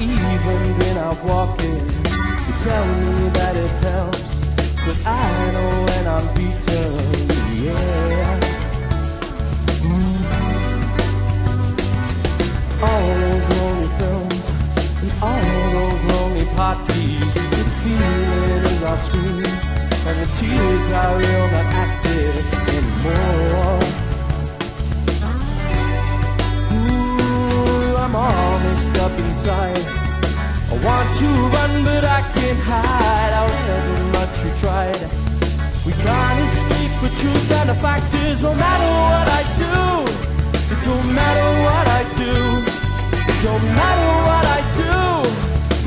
even when I'm walking. You tell me that it helps, but I know when I'm beaten, yeah. All those lonely films and all those lonely parties, the feeling is our scream and the tears I will not. Inside. I want to run, but I can't hide. However much you tried, we can't escape the truth. And the fact is, no matter what I do, it don't matter what I do. It don't matter what I do.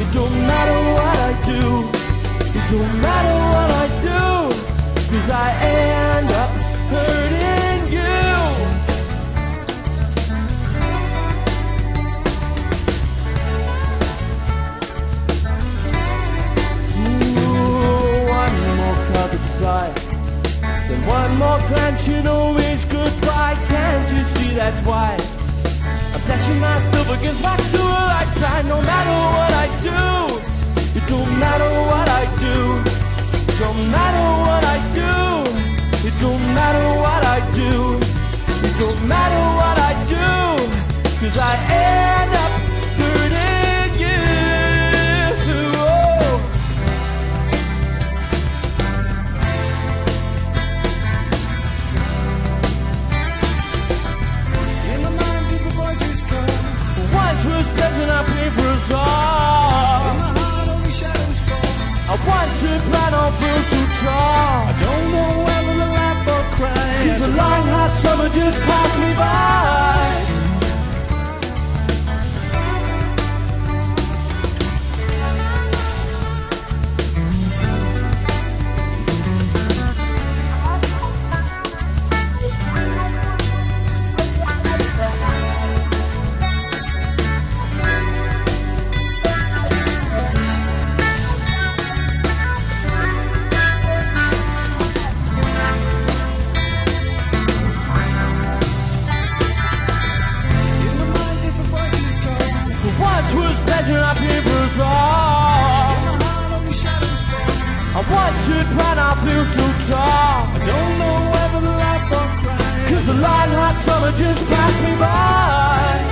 It don't matter what I do. It don't matter what I do. Cause I end Then one more glance, you know it's goodbye. Can't you see that's why? I'm touching myself against my sewer lifetime. No matter what I do, it don't matter what I do. It don't matter what I do. It don't matter what I do. It don't matter what I do. Cause I end summer just passed me by. The long hot summer just passed me by.